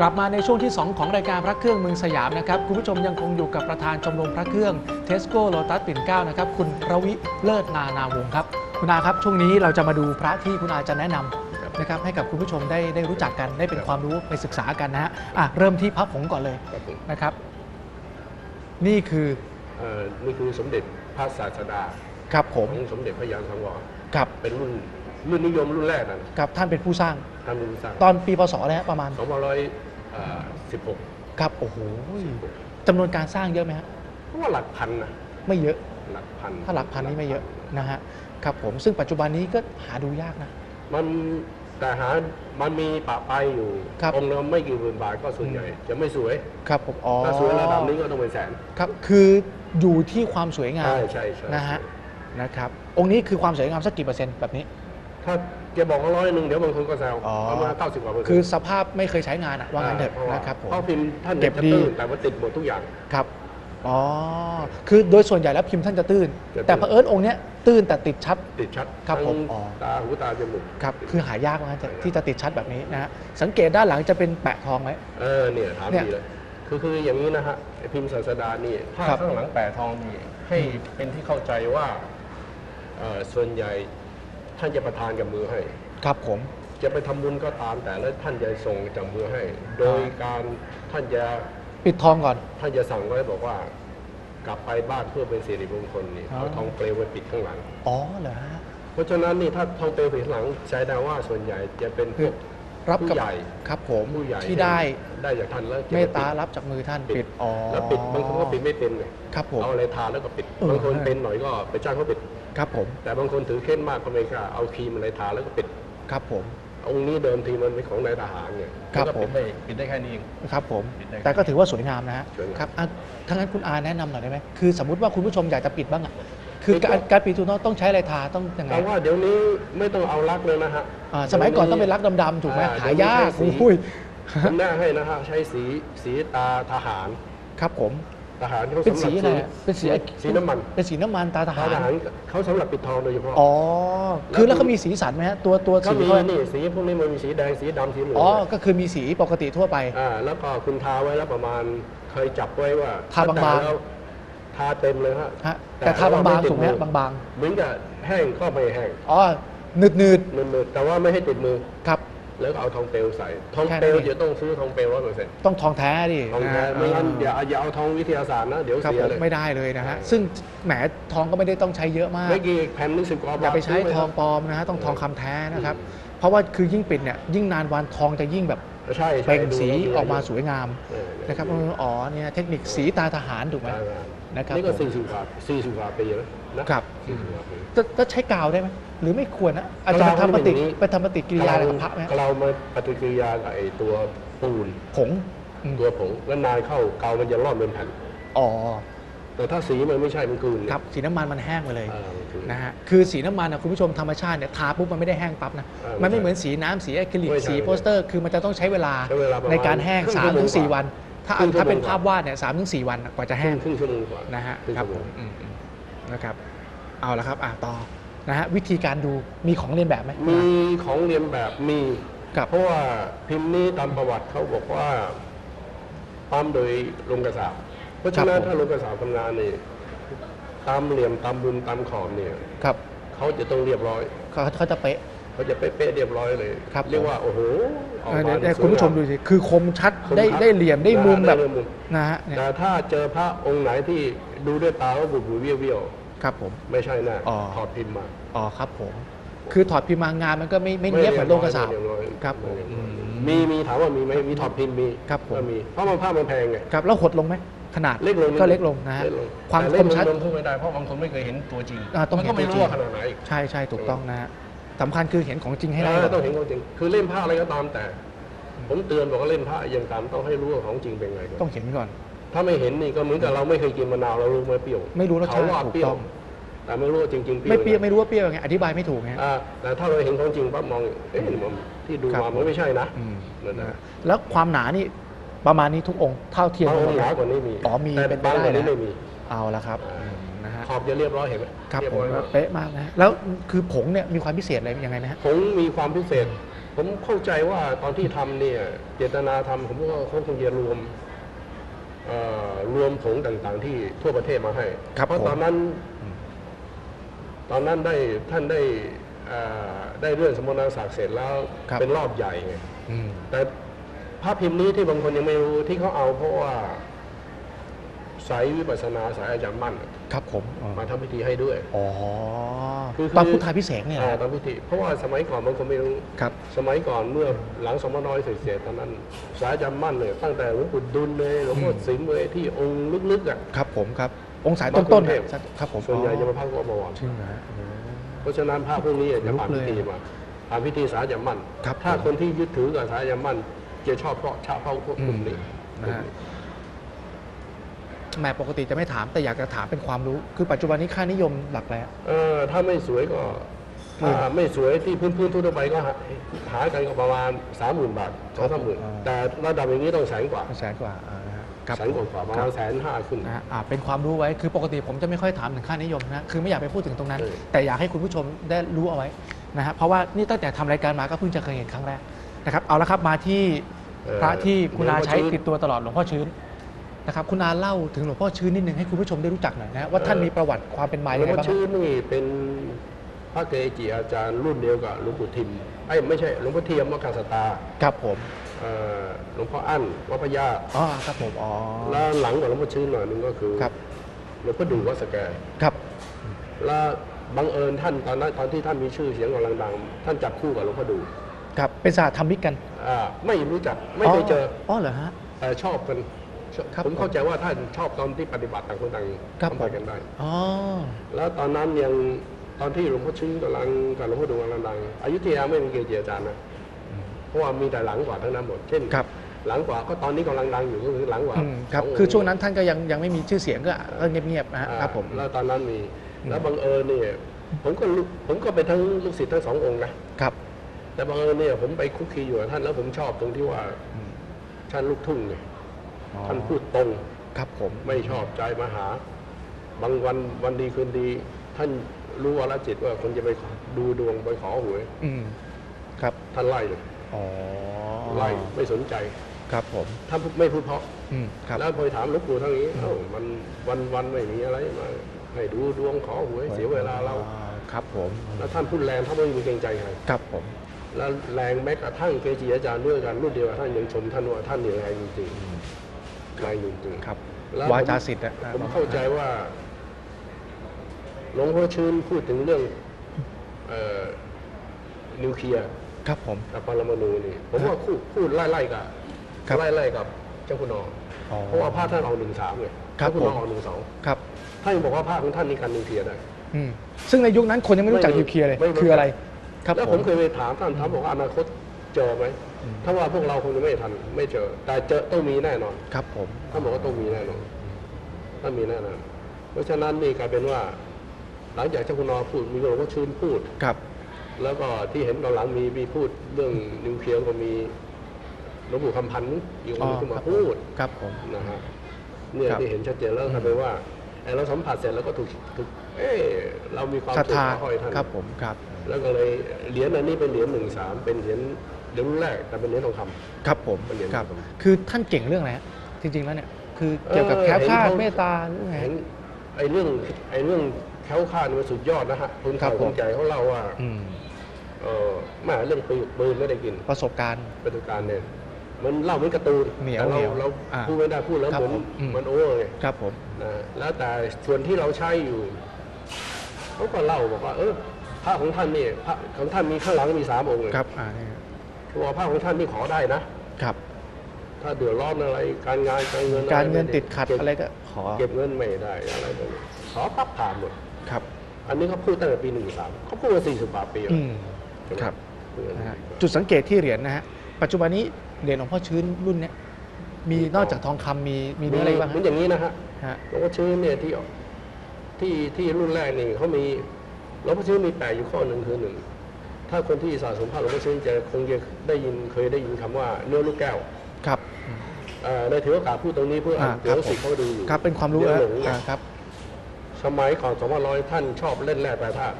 กลับมาในช่วงที่ 2 ของรายการพระเครื่องเมืองสยามนะครับคุณผู้ชมยังคงอยู่กับประธานชมรมพระเครื่องเทสโก้โลตัสปิ่นเกล้านะครับคุณระวิเลิศนานาวงศ์ครับ คุณอาครับช่วงนี้เราจะมาดูพระที่คุณอาจะแนะนำนะครับให้กับคุณผู้ชมได้ได้รู้จักกันได้เป็นความรู้ไปศึกษากันนะฮะอะเริ่มที่พระผงก่อนเลยครับผมนะครับ นี่คือเอ่อนี่คือสมเด็จพระศาสดาครับผมของสมเด็จพระญาณสังวรกับเป็นรุ่นรุ่นนิยมรุ่นแรกนั่นกับท่านเป็นผู้สร้าง ท่านรุ่นสร้างตอนปีพศอะไรฮะประมาณสองพันร้ อยสิบหกครับโอ้โหจำนวนการสร้างเยอะไหมฮะเพราะว่าหลักพันนะไม่เยอะ หลักพันถ้าหลักพันนี่ไม่เยอะนะฮะครับผมซึ่งปัจจุบันนี้ก็หาดูยากนะ มันแต่หามันมีปะไปายอยู่ครับ องค์ละไม่กี่หมื่นบาทก็ส่วนใหญ่จะไม่สวย ครับผมอ๋อถ้าสวยระดับนี้ก็ต้องเป็นแสน ครับคืออยู่ที่ความสวยงามใช่ใช่ใช่นะฮะนะครับองค์นี้คือความสวยงามสักกี่เปอร์เซ็นต์แบบนี้ ถ้า แกบอกว่าร้อยหนึ่งเดี๋ยวบางคนก็แซวอ๋อ ประมาณเก้าสิบกว่าเปอร์เซ็นต์คือสภาพไม่เคยใช้งานอะว่างั้นเถอะเพราะว่านะครับผม เพราะพิมพ์ท่านเก็บจะดีตื้นแต่ว่าติดหมดทุกอย่าง ครับ อ๋อ คือโดยส่วนใหญ่แล้วพิมพ์ท่านจะตื้น จะตื้น แต่เผอิญองค์เนี้ยตื้นแต่ติดชัด ติดชัดครับผมทั้งอ๋อ ตาหูตาจมูกครับ คือหายากนะจะที่จะติดชัดแบบนี้นะฮะ สังเกตด้านหลังจะเป็นแปะทองไหม เออเนี่ยถามเนี่ยดีเลยคือคืออย่างนี้นะฮะไอ้พิมพ์ศาสดานี่ถ้าครับ ข้างหลังแปะทองนี่ให้เป็นที่เข้าใจว่าเอ่อส่วนใหญ่ ท่านจะประทานกับมือให้ ครับผม จะไปทำบุญก็ตามแต่แล้วท่านจะส่งจากมือให้ โดยการท่านจะปิดทองก่อน ท่านจะสั่งไว้บอกว่า กลับไปบ้านเพื่อเป็นสิริมงคลนี่อ๋อ เอาทองเปลวไปปิดข้างหลัง อ๋อเหรอฮะเพราะฉะนั้นนี่ถ้าทองเปลวปิดข้างหลังใช้ได้ว่าส่วนใหญ่จะเป็นพวก รับกับผู้ใหญ่ ครับผมผู้ใหญ่ที่ได้ได้จากท่านแล้วจะเมไปตตาปิดรับจากมือท่านปิดอ๋อแล้วปิดบางคนก็ปิดไม่เป็นไงครับผม เอาอะไรทาแล้วก็ปิดเออบางคนฮะ เป็นหน่อยก็ไปจ้างเขาปิด ครับผม แต่บางคนถือเข้มมากก็ไม่กล้าเอาครีมอะไรทาแล้วก็ปิดครับผม องค์นี้เดิมทีมันเป็นของนายทหารไงครับแล้วก็ผมปิดได้ปิดได้แค่นี้เอง ครับผม ปิดได้แต่ก็ถือว่าสวยงามนะฮะสวยงาม ครับอะถ้างั้นคุณอาแนะนำหน่อยได้ไหมคือสมมติว่าคุณผู้ชมอยากจะปิดบ้างอะคือปิดการการปิดทูนอต้องใช้อะไรทาต้องยังไงแต่ว่าเดี๋ยวนี้ไม่ต้องเอาลักเลยนะฮะอ่าสมัยก่อนต้องเป็นรักดำๆถูกไหมอ่หายากเดี๋วนี้ใช้สีอุ้ยผมแน่ให้นะฮะใช้สีสีตาทหาร ครับผม ทหารเขาเป็นสำหสีรับอะไรอะเป็นสีสีน้ำมันเป็นสีน้ำมันตาทตาหารทหารเขาสำหรับปิดทองโดยเฉพาะ อ๋อคือแล้วเขามีสีสันไหมฮะตัวตัวเขาสีมีเขานี่สีพวกนี้มันมีสีแดงสีดำสีเหลืองอ๋อก็คือมีสีปกติทั่วไป อ่าแล้วก็คุณทาไว้แล้วประมาณเคยจับไว้ว่าทาบางๆ แต่แล้วทาเต็มเลยฮะฮะแต่ทาว่บางติๆดถูกไหมฮะอบางเหมือนกับแห้งก็ไม่แห้งๆอ๋อหนืดมือๆแต่ว่าไม่ให้ติดมือๆครับ แล้วก็เอาทองเปลวใส่ ทองแค่นั้นเปลวเองจะต้องซื้อทองเปลวร้อยเปอร์เซ็นต์ต้องทองแท้ดิทองแท้นะฮะไม่งั้นอ่าอย่าอย่าเอาทองวิทยาศาสตร์นะเดี๋ยวครับเสียผมเลยไม่ได้เลยนะฮะอ่าซึ่งแหมทองก็ไม่ได้ต้องใช้เยอะมากไม่กี่แผ่นนึงสิบกว่าบาทอย่าไปใช้ซื้ทองปลอมนะฮะต้องทองคำแท้นะครับเพราะว่าคือยิ่งปิดเนี่ยยิ่งนานวันทองจะยิ่งแบบใช่ใช่เปล่งดูสีแล้วออกมาสวยงามเออนะครับอ๋อเนี่ยเทคนิคสีตาทหารถูกไหมได้ นะครับนี่ก็ผมสี่สิบกว่าสี่สิบกว่าปีแล้วนะครับสี่สิบกว่าปีจะจะใช้กาวได้ไหมหรือไม่ควรนะอาจจะไปทำปฏิไปทำปฏิกิริยาอะไรกับพระไหมเรามาปฏิกิริยากับไอ้ตัวปูนผงอืมตัวผงแล้วนานเข้าเกามันจะร่อนเป็นแผ่นอ๋อแต่ถ้าสีมันไม่ใช่มันคืนเนี่ยครับสีน้ำมันมันแห้งไปเลยเออมันคืนนะฮะคือสีน้ำมันนะคุณผู้ชมธรรมชาติเนี่ยทาปุ๊บมันไม่ได้แห้งปั๊บนะเออมันไม่ไม่ใช่เหมือนสีน้ำสีอะคริลิกไม่ใช่สีโปสเตอร์ คือมันจะต้องใช้เวลาใช้เวลาประมาณในการแห้งครึ่ง3าชั่วโมถึงงสี่กว่าวัน ถ้าครึ่งชั่วโมงถ้าเป็นกว่าภาพวาดเนี่ยสามถึงสี่วันกว่าจะแห้งครึ่งชั่วโมงกว่า นะฮะครึ่งครับชั่วผโมมงอืมอืมนะครับ เอาละครับอะต่อนะฮะวิธีการดูมีของเรียนแบบไหม มีของเรียนแบบมีครับ เพราะว่าพิมพ์นี้ตามประวัติเขาบอกว่าปั๊มโดยลงกระสาบเพราะฉะนั้นถ้าลงกระสาบทำงานนี่ตามเหลี่ยมตามมุมตามขอบเนี่ยครับเขาจะต้องเรียบร้อย เขาเขาจะเป๊ะ เขาจะเป๊ะๆเรียบร้อยเลยครับ เรียกว่าโอ้โหออกเออมาเดี๋ยวสวยคุณผู้ชมงาดูสิ คือคมชัดคมได้ชัดได้เหลี่ยมได้มุมนะแบบได้มุมนะฮะเนี่ยแต่ถ้าเจอพระองค์ไหนที่ดูด้วยตาว่าบุบๆเบี้ยวครับผม ๆไม่ใช่แน่อ๋อ ถอดพิมพ์มา อ๋อครับผม คือถอดพิมพ์มางานมันก็ไม่ไม่เนียบเหมือนโลงกระสาบไม่เยร้อยครับผมไม่เยอยอืม มีมีถามว่ามีไหมมีถอดพิมพ์มีครับผม ก็มีเพราะมันผ้ามันแพงไงครับแล้วหดลงไหมขนาดเล็กลงก็เล็กลงนะฮะเล็กลงความแต่คเล็กมลงชัด ลงทุนไม่ได้เพราะบางคนไม่เคยเห็นตัวจริงอ่าต้องมันเห็ก็นไม่ตัวจรู้ริงว่าขนาดไหน ใช่ใช่ถูกต้องนะฮะ สำคัญคือเห็นของจริงให้ได้เออก่อน ต้องเห็นของจริง คือเล่นผ้าอะไรก็ตามแต่ ผมเตือนบอกว่าเล่นผ้ายังตามต้องให้รู้ว่าของจริงเป็นไงก่อนต้องเห็นก่อน ถ้าไม่เห็นนี่ก็เหมือนกับเราไม่เคยกินมะนาวเรารู้ไหมเปรี้ยวไม่รู้รสชาติเขาว่าถูกเปรี้ยต้วอง แต่ไม่รู้ว่าจริงๆเปรี้ยวไม่เปรี้ยวงไม่รู้ว่าเปรี้ยวยังไงอธิบายไม่ถูกไงฮะอ่าแต่ถ้าเราเห็นของจริงปั๊บมองเอ๊ะมันที่ดูครับ มามันไม่ใช่นะอืมนั่นนะแล้วความหนานี่ประมาณนี้ทุกองค์เท่าเทียมบางกันหอมดงค์หเลนายกว่านี้มีอ๋อมีแต่เป็นไปบางได้กว่านี้นะไม่มี เอาละครับ อ่าอืม นะฮะขอบจะเรียบร้อยเห็นไหมครับเรียผมร้อยมากเป๊ะมากนะฮะแล้วคือผงเนี่ยมีความพิเศษอะไรยังไงนะฮะ ผมมีความพิเศษ ผมเข้าใจว่าตอนที่ทำเนี่ย เจตนาทำผมว่าเขาคงจะรวมเอ่อรวมผงต่างๆ ที่ทั่วประเทศมาให้ ครับเพราะผม ตอนนั้น ตอนนั้นได้ท่านได้เอ่อได้เรื่องสมณศักดิ์เสร็จแล้วครับ เป็นรอบใหญ่ไง อืม แต่ภาพพิมพ์นี้ที่บางคนยังไม่รู้ที่เขาเอาเพราะว่า สายวิปัสสนาสายอาจารย์มั่นครับผมอ๋อมาทำพิธีให้ด้วยอ๋อคือตอนคือพุทธาพิเศษกเนี่ยอ่านะตอนพิธีเพราะว่าสมัยก่อนบางคนไม่รู้ครับ สมัยก่อนเมื่อหลังสมน้อยเสียๆตอนนั้น สายอาจารย์มั่นเลยตั้งแต่หลวงปู่ดุลเลยหลวงพ่ออืมสิมเลยที่องค์ลึกๆอะครับผมครับองศามาต้นๆกรุงเทเนี่ยพครับผมส่วนใหญ่จะอ๋อมาพักวัดบวรจริงนะฮะโอ้โหเพราะฉะนั้นพระพวกนี้จะผ่านลุพิกเลยธีมาผ่านพิธีสายอาจารย์มั่นครับถ้าผมคนที่ยึดถือกับสายอาจารย์มั่นจะชอบเพราะชาเพราะพวกกลุ่มนี้อืมนะฮะ แหม่ปกติจะไม่ถามแต่อยากจะถามเป็นความรู้ คือปัจจุบันนี้ค่านิยมหลักแล้ว เออถ้าไม่สวยก็ถ้าไม่สวยที่พื้นๆทั่วไปก็หาหากันก็ประมาณสามหมื่นบาทสองสามหมื่นอ่า แต่ระดับอย่างนี้ต้องแสนกว่าแสนกว่าอ่านะฮะครับแสนกว่าๆประคมารัณบ แสนห้าขึ้น นะฮะอ่าเป็นความรู้ไว้คือปกติผมจะไม่ค่อยถามถึงค่านิยมนะคือไม่อยากไปพูดถึงตรงนั้น เออ แต่อยากให้คุณผู้ชมได้รู้เอาไว้นะฮะเพราะว่านี่ตั้งแต่ทำรายการมาก็เพิ่งจะเคยเห็นครั้งแรกนะครับเอาละครับมาที่เอ่อพระที่คุณอาใช้หลวงพ่อชื้นติดตัวตลอดหลวงพ่อชื้น นะครับคุณอาเล่าถึงหลวงพ่อชื้นนิดนึงให้คุณผู้ชมได้รู้จักหน่อยนะฮะว่าท่านมีประวัติความเป็นมาหลยัวงงไงพ่อบ้างชื่อนี่เป็นพระเกจิอาจารย์รุ่นเดียวกับหลวงปู่ทิมไอ้ยไม่ใช่หลวงพ่อเทียมวัดกาสตาครับผมเอ่อหลวงพ่ออั้นวัดพระยาอ๋อครับผมอ๋อแล้วหลังกับหลวงพ่อชื่อหน่อยหนึงก็คือครับหลวงพ่อดูวัดสแก ครับ แล้วบังเอิญท่านตอนนั้นตอนที่ท่านมีชื่อเสียงกำลังดัง ท่านจับคู่กับหลวงพ่อดูครับเป็นสาธรรมิกกันอ่าไม่รู้จักไม่เคยเจออ๋อเหรอฮะแต่ชอบกันชอบ ครับผมเข้าใจว่าท่านชอบตอนที่ปฏิบัติต่างคนต่างครับทำไปกันได้ อ๋อ แล้วตอนนั้นยังตอนที่หลวงพ่อชื่อกำลังกับหลวงพ่อดูกำลังดังอยุธยาไม่มีเกจิอาจารย์นะเพราะว่ามีแต่หลังกว่าทั้งนั้นหมดเช่นครับ หลังกว่าก็ตอนนี้กำลังดังอยู่ก็คือหลังกว่าอืมครับสงงคือช่วงนั้นท่านก็ยังยังไม่มีชื่อเสียงก็ก็เงียบๆนะฮะอ่าครับผม แล้วตอนนั้นมีแล้วบังเอิญเนี่ยผมก็ลูกผมก็เป็นทั้งลูกศิษย์ทั้งสององค์นะครับ แต่บังเอิญเนี่ยผมไปคุกคีอยู่กับท่านแล้วผมชอบตรงที่ว่าอืม ท่านลูกทุ่งเนี่ย อ๋อท่านพูดตรง ครับผมไม่ชอบใจมาหา บางวันวันดีคืนดี ท่านรู้วาระจิตว่าคนจะไปดูดวงไปขอหวย อืมครับท่านไล่เลยอ๋อไล่ไม่สนใจครับผมท่านไม่พูดเพราะ อืมครับ แล้วพอถามหลวงปู่ทั้งนี้เอ้ามันวันวันไม่มีอะไรมาให้ดูดวงขอหวยเสียเวลาเรา อ่ครับผมแล้วท่านพูดแรงท่านไม่มีเกรงใจใครครับผม แล้วแรงแม้กระทั่งเกจิอาจารย์ด้วยกันรุ่นเดียวกับท่านยังชมท่านว่าท่านนี่แรงจริงๆ แรงจริงๆครับแล้วผม วาจาสิทธิ์อะผมเข้าใจว่าหลวงพ่อชื่นพูดถึงเรื่องเอ่อนิวเคลียร์ครับผม กับปรมาณูนี่ผมว่าคู่พูดไล่ๆกับครับ ไล่ๆกับเจ้าคุณนออ๋อ เพราะว่าภาคท่านออกหนึ่งสามไงครับเจ้าคุณนอผมออกหนึ่งสองครับ ท่านยังบอกว่าภาคของท่านนี่กันนิวเคลียร์ได้ อืมซึ่งในยุคนั้นคนยังไม่รู้จักไม่รู้นิวเคลียร์เลย ไม่รู้ คืออะไร ครับแล้วผผมมเคยไปถามท่านถามบอกว่าอนาคตเจอไหม ถ้าว่าพวกเราคงจะไม่ทัน ไม่เจอ แต่เจอต้องมีแน่นอนครับผมท่านบอกว่าต้องมีแน่นอนต้องมีแน่นอนเพราะฉะนั้นนี่กลายเป็นว่า หลังจากเจ้าคุณนอพูดมีหลวงพ่อชื่นพูดครับ แล้วก็ที่เห็นตอนหลังมีมีพูดเรื่องนิวเคลียร์ก็มีหลวงปู่คำพันธ์อยู่คนหนึงขึ้นมาพูดครับผมนะฮะเนี่ยครับที่เห็นชัดเจนแล้วกลายเป็นว่าไอ้เราสัมผัสเสร็จแล้วก็ถูกถูกเอ้เรามีความศรัทถูกธาห้อยท่านครับผมครับ แล้วก็เลยเหรียญอันนี้เป็นเหรียญหนึ่งสามเป็นเหรียญ เหรียญรุ่นแรกแต่เป็นเหรียญทองคำ ครับผมเป็นเหรียญครับครับ คือท่านเก่งเรื่องอะไรฮะจริง ๆ แล้วเนี่ยคือเกี่ยวกับเออแคล้วคลาดเห็นเขา เมตตาหรือไง เห็นไอ้เรื่องไอ้เรื่องแคล้วคลาดนี่มันสุดยอดนะฮะคนครัเก่าบผมคนใหญ่เขาเล่าว่าอืมเออแม่เรื่องปืนปืนไม่ได้กินประสบการณ์ ประสบการณ์เนี่ยมันเล่าเหมือนการ์ตูนเหนียวแต่เราเหนียวเราอ่าพูดไม่ได้พูดแล้วครับเหมือนผมอืม มันโอเวอร์ไง ครับผม นะแล้วแต่ส่วนที่เราใช้อยู่เขาก็เล่าบอกว่า เออพระของท่านนี่พระของท่านมีข้างหลังมีสามองค์เลยครับอ่านี่เขาบ อกว่าพระของท่านนี่ขอได้นะ ครับ ถ้าเดือดร้อนอะไรการงานการเงินการเงินม่ติดขัดเก็บอะไรก็ขอ เก็บเงินไม่ได้อะไรแบบนี้ขอปั๊บผ่านหมดครับ อันนี้เขาพูดตั้งแต่ปีหนึ่งสามเขาพูดมาสี่สิบกว่าปีแล้วอืมใช่ไหมครับพูดมานะฮะ40จุดสังเกตที่เหรียญนะฮะปัจจุบันนี้เหรียญหลวงพ่อชื้นรุ่นเนี้ยมีนอกจากทองคำมีมีเนื้ออะไรบ้างเหมือนฮะอย่างนี้นะฮะฮะหลวงพ่อชื้นเนี่ยที่ที่ที่รุ่นแรกนี่เขามีหลวงพ่อชื้นมีแปลอยู่ข้อหนึ่งคือหนึ่ง ถ้าคนที่สะสมพระหลวงพ่อชื้นจะคงจะได้ยินเคยได้ยินคำว่าเนื้อลูกแก้วครับเอ่อได้ถือโอกาสพูดตรงนี้เพื่ออ่าเดี๋ยวครับผมสิทธิ์เขาดูอยู่ครับเป็นความรู้เดี๋ยวนะหลงไงอ่าครับสสมัยก่อนสองพันร้อยท่านชอบเล่นแร่แปรธาตุ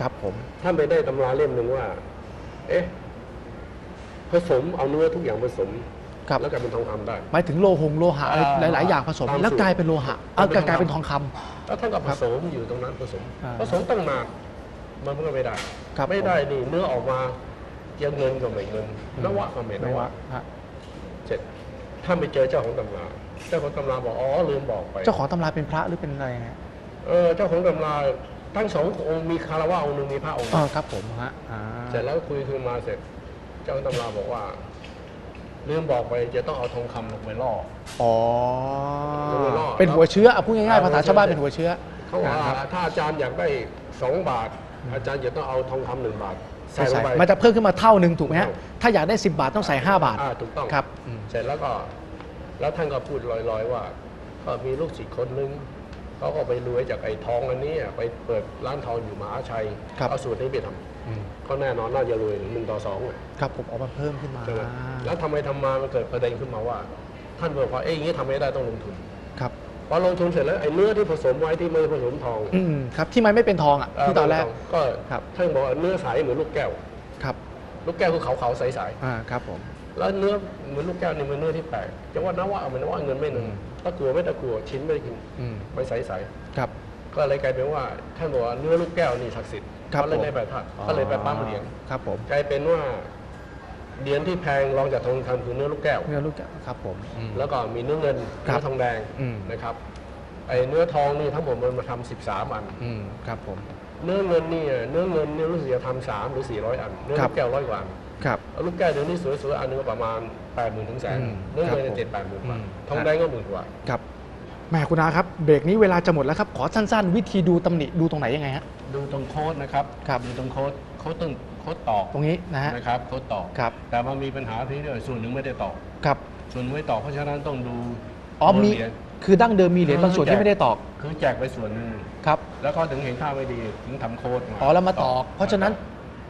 ครับผมท่านไปได้ตำราเล่มหนึ่งว่า เอ๊ะผสมเอาเนื้อทุกอย่างผสมครับแล้วกลายเป็นทองคำได้หมายถึงโลหงโลหะอะไรอ่าหลาย ๆ อย่างผสมตามสูตรแล้วกลายเป็นโลหะเออเป็นทองคำกลายเป็นทองคำแล้วท่านก็ผสมอยู่ตรงนั้นผสมอ่าผสมตั้งนาน มันก็ไม่ได้ ครับไม่ได้นี่เนื้อออกมายังเงินก็ไม่เงินนวะก็ไม่นไม่วะว่าฮะเสร็จท่านไปเจอเจ้าของตำราเจ้าของตำราบอกอ๋อลืมบอกไป เจ้าของตำราเป็นพระหรือเป็นอะไรฮะเออเจ้าของตำราทั้งสององค์มีคารวะองค์หนึ่งมีพระองค์หอ๋นึ่องครับผมฮะอ่าเสร็จแล้วคุยคุยมาเสร็จ เจ้าของตำราบอกว่าลืมบอกไปจะต้องเอาทองคำลงไปล่ออ๋อลงไปล่อเป็นหัวเชื้ออะพูดง่ายๆภาษาชาวบ้านเออเป็นหัวเชื้อเขาบอกครัว่าบถ้าอาจารย์อยากได้สองบาท อาจารย์จะต้องเอาทองคำหนึ่งบาทใส่ใส่ลงไป มันจะเพิ่มขึ้นมาเท่าหนึ่งถูกไหมฮะถูกถ้าอยากได้ 10 บาทต้องใส่ 5 บาทอ่าถูกต้อง ครับอืม เสร็จแล้วก็ แล้วท่านก็พูดลอยๆ ว่า ก็มีลูกศิษย์คนนึงเขาก็ไปรวยจากไอ้ทองอันนี้อะไปเปิดร้านทองอยู่มหาชัยครับ เอาสูตรนี้ไปทอืมำก็แน่นอนน่าจะรวยหนึ่งต่อสองอะครับผมเอามาเพิ่มขึ้นมาใช่ไหมแล้วทำไมทำมามันเกิดประเด็นขึ้นมาว่า ท่านบอกว่าเอ้ยอย่างนี้ทำไม่ได้ต้องลงทุน ครับ พอลงทุนเสร็จแล้วไอ้เนื้อที่ผสมไว้ที่ไม่ผสมทองอืมครับที่มันไม่เป็นทองอะที่ตอนแรกก็ครับท่านบอกว่าเนื้อใสเหมือนลูกแก้วครับ ลูกแก้วคือขาวๆใสอ่าครับผมๆแล้วเนื้อเหมือนลูกแก้วนี่มันเนื้อที่แปลกจะว่าน้ำว่าเอามันว่าเงินไม่หนึ่งอืมตะกัวไม่ตะกัวชิ้นไม่ได้กินอืมไม่ใสครับๆก็เลยกลายเป็นว่าท่านบอกว่าเนื้อลูกแก้วนี่ศักดิ์สิทธิ์ครับเขาเลยผมได้ไปทัดก็เลยไปปั้มเหรียญครับผมกลายเป็นว่า เหรียญที่แพงรองจากทองคำคือเนื้อลูกแก้ว เนื้อลูกแก้วครับผมอืม แล้วก็มีเนื้อเงินครับเนื้อทองแดงอืม นะครับไอ้เนื้อทองนี่ทั้งหมดมันมาทำสิบสามอัน อืมครับผม เนื้อเงินนี่เนื้อเงินเนี่ยรู้สึกจะทำสามหรือสี่ร้อยอัน เนื้อครัลูบ กแก้วร้อยกว่าอันครับแล้วลูกแก้วเดี๋ยวนี้สวยๆอันนึงก็ประมาณแปดหมื่นถึงแสนอืมเนื้อเงินครับผมเจ็ดแปดหมื่นกว่าอืม ทองแดงก็หมื่นกว่า ครับแหม่คุณอาครับเบรกนี้เวลาจะหมดแล้วครับ ขอสั้นๆ วิธีดูตำหนิดูตรงไหนยังไงฮะ ดูตรงโค้ดนะครับครับ ดูตรงโค้ดโค้ดตึง โค้ดตอกตรงนี้นะฮะนะครับโค้ดตอกครับแต่มันมีปัญหาที่เดียวส่วนหนึ่งไม่ได้ตอกครับส่วนหนึ่งไม่ตอกเพราะฉะนั้นต้องดูอ๋อมีเหรียญคือดั้งเดิมมีเหรียญบางส่วนที่ไม่ได้ตอก คือแจกไปส่วนหนึ่งครับ แล้วเขาถึงเห็นท่าไม่ดีถึงทำโค้ดมาอ๋อแล้วมาตอก เพราะฉะนั้น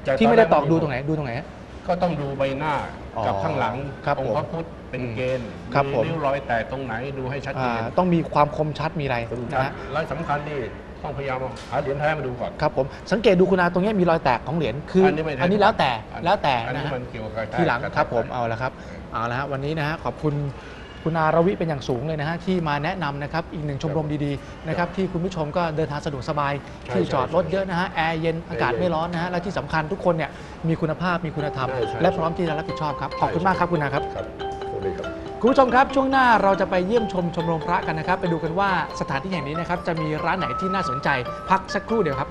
แจกที่ไม่ได้ตอกแรดูตรงไหนดูตรงไหนฮะก็ต้องดูใบหน้าอ๋อกับข้างหลังครับองผมค์พระพุทธเป็นอืมเกณฑ์ครับมีผมริ้วรอยแตกตรงไหนดูให้ชัดเจอ่านต้องมีความคมชัดมีอะไรดูนะชัดฮะและสำคัญนี่ ต้องพยายามหาเหรียญแท้มาดูก่อน ครับผมสังเกตดูคุณอาตรงนี้มีรอยแตกของเหรียญคืออันนี้ไม่ได้อันนี้แล้วแต่อันแล้วแต่อันนะนี้ฮะมันเกี่ยวกับการทีหลังกะแทกครับผมเอาละครับเอาละฮะวันนี้นะฮะขอบคุณคุณอารวิเป็นอย่างสูงเลยนะฮะที่มาแนะนำนะครับอีกหนึ่งชมรมดีๆนะครับที่คุณผู้ชมก็เดินทางสะดวกสบายใช่ที่จอดใช่รถเยอะนะฮะแอร์เย็นอากาศแอร์เย็นไม่ร้อนนะฮะและที่สำคัญทุกคนเนี่ยมีคุณภาพมีคุณธรรมใช่ใช่และพร้อมที่จะรับผิดชอบครับขอบคุณมากครับคุณอาครับ เลยครับคุณผู้ชมครับช่วงหน้าเราจะไปเยี่ยมชมชมรมพระกันนะครับ ไปดูกันว่าสถานที่แห่งนี้นะครับจะมีร้านไหนที่น่าสนใจพักสักครู่เดียวครับ